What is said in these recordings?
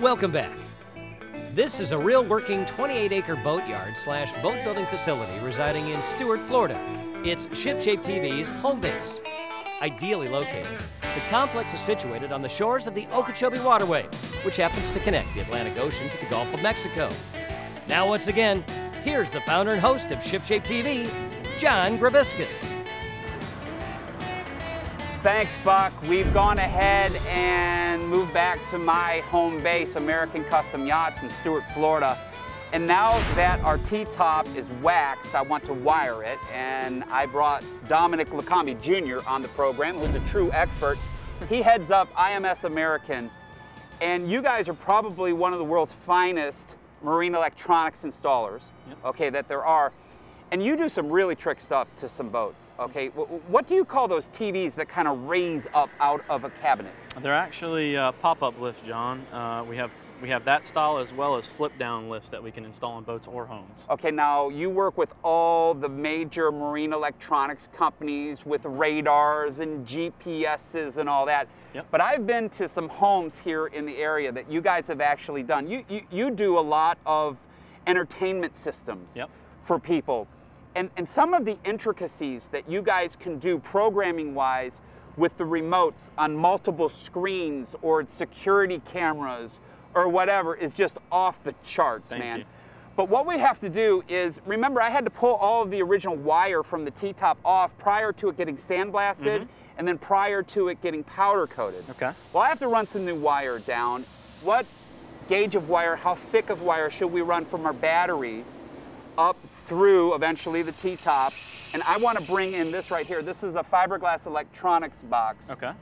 Welcome back. This is a real working 28 acre boatyard slash boat building facility residing in Stuart, Florida. It's ShipShape TV's home base. Ideally located, the complex is situated on the shores of the Okeechobee Waterway, which happens to connect the Atlantic Ocean to the Gulf of Mexico. Now, once again, here's the founder and host of ShipShape TV, John Graviscus. Thanks, Buck. We've gone ahead and moved back to my home base, American Custom Yachts in Stuart, Florida. And now that our T-top is waxed, I want to wire it. And I brought Dominic Lacombe Jr. on the program, who's a true expert. He heads up IMS American. And you guys are probably one of the world's finest marine electronics installers, yep. okay, that there are. And you do some really trick stuff to some boats, okay? What do you call those TVs that kind of raise up out of a cabinet? They're actually uh, pop-up lifts, John. Uh, we have we have that style as well as flip down lifts that we can install on boats or homes. Okay, now you work with all the major marine electronics companies with radars and GPSs and all that. Yep. But I've been to some homes here in the area that you guys have actually done. You, you, you do a lot of entertainment systems yep. for people. And, and some of the intricacies that you guys can do programming wise with the remotes on multiple screens or security cameras or whatever is just off the charts, Thank man. You. But what we have to do is, remember I had to pull all of the original wire from the T-top off prior to it getting sandblasted mm -hmm. and then prior to it getting powder coated. Okay. Well, I have to run some new wire down. What gauge of wire, how thick of wire should we run from our battery up through eventually the T-top. And I want to bring in this right here. This is a fiberglass electronics box. Okay.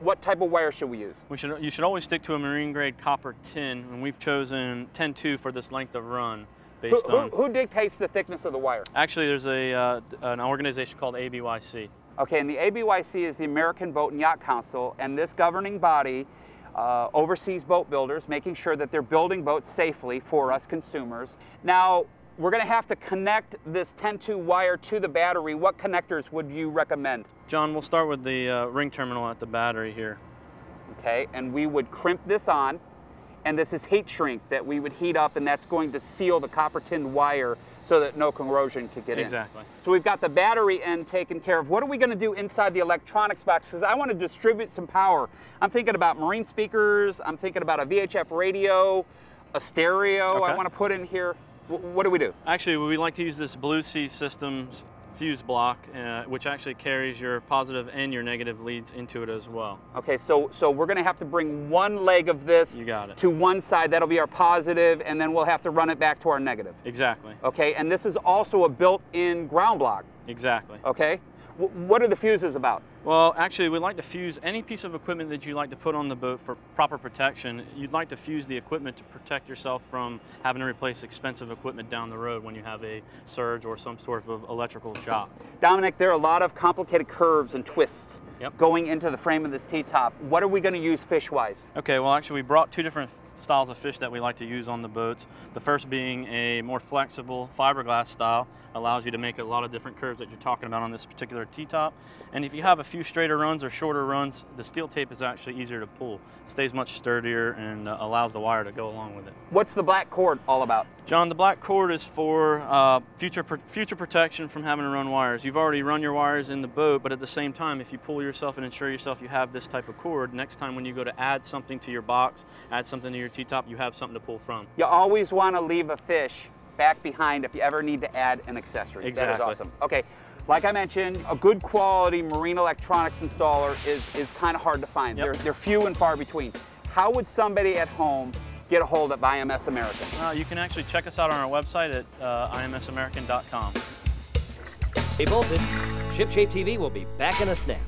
What type of wire should we use? We should, you should always stick to a marine grade copper tin, and we've chosen 10-2 for this length of run. Based who, on, who, dictates the thickness of the wire? Actually, there's a, uh, an organization called ABYC. Okay, and the ABYC is the American Boat and Yacht Council, and this governing body uh, oversees boat builders, making sure that they're building boats safely for us consumers. Now, we're going to have to connect this 10-2 wire to the battery. What connectors would you recommend? John, we'll start with the uh, ring terminal at the battery here. Okay, and we would crimp this on, and this is heat shrink that we would heat up, and that's going to seal the copper tinned wire so that no corrosion could get exactly. in. Exactly. So we've got the battery end taken care of. What are we going to do inside the electronics box? Because I want to distribute some power. I'm thinking about marine speakers. I'm thinking about a VHF radio, a stereo okay. I want to put in here. What do we do? Actually, we like to use this Blue Sea Systems fuse block, uh, which actually carries your positive and your negative leads into it as well. Okay, so so we're going to have to bring one leg of this you got it. to one side. That'll be our positive, and then we'll have to run it back to our negative. Exactly. Okay, and this is also a built-in ground block. Exactly. Okay. What are the fuses about? Well, actually, we'd like to fuse any piece of equipment that you like to put on the boat for proper protection. You'd like to fuse the equipment to protect yourself from having to replace expensive equipment down the road when you have a surge or some sort of electrical shock. Dominic, there are a lot of complicated curves and twists yep. going into the frame of this T-top. What are we going to use fish-wise? Okay, well, actually, we brought two different styles of fish that we like to use on the boats. The first being a more flexible fiberglass style, allows you to make a lot of different curves that you're talking about on this particular T-top. And if you have a few straighter runs or shorter runs, the steel tape is actually easier to pull. It stays much sturdier and uh, allows the wire to go along with it. What's the black cord all about? John, the black cord is for uh, future, future protection from having to run wires. You've already run your wires in the boat, but at the same time, if you pull yourself and ensure yourself you have this type of cord, next time when you go to add something to your box, add something to your T-top, you have something to pull from. You always want to leave a fish back behind if you ever need to add an accessory. Exactly. That is awesome. Okay, like I mentioned, a good quality marine electronics installer is, is kind of hard to find. Yep. They're, they're few and far between. How would somebody at home get a hold of IMS American? Uh, you can actually check us out on our website at uh, imsamerican.com. Hey Bolton, ShipShape TV will be back in a snap.